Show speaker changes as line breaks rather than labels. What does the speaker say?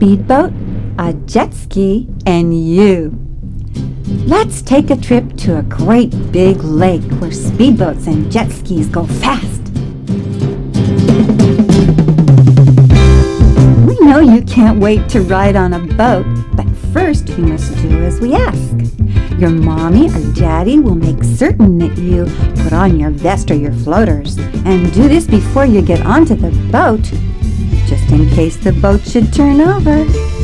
speedboat, a jet ski, and you. Let's take a trip to a great big lake where speedboats and jet skis go fast. We know you can't wait to ride on a boat, but first we must do as we ask. Your mommy or daddy will make certain that you put on your vest or your floaters, and do this before you get onto the boat, in case the boat should turn over.